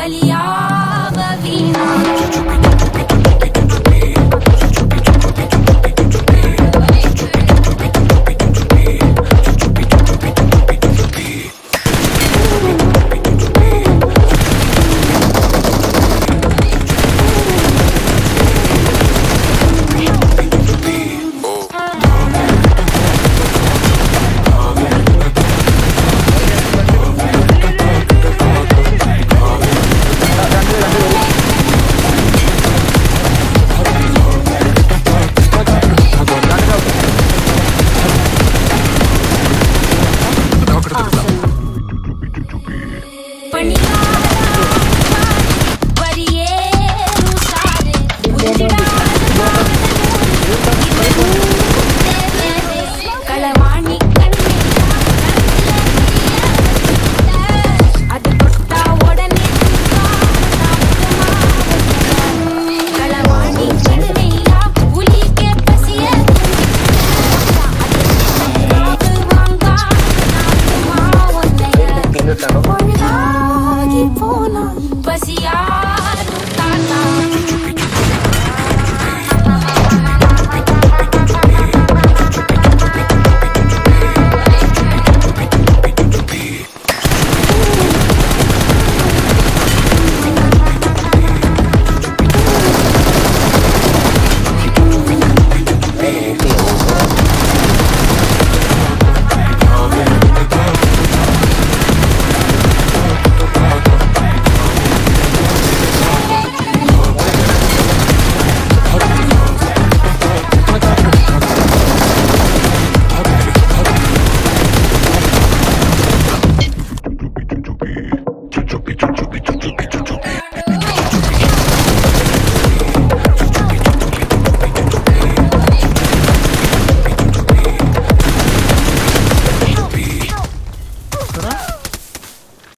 وليعلم awesome. Gracias,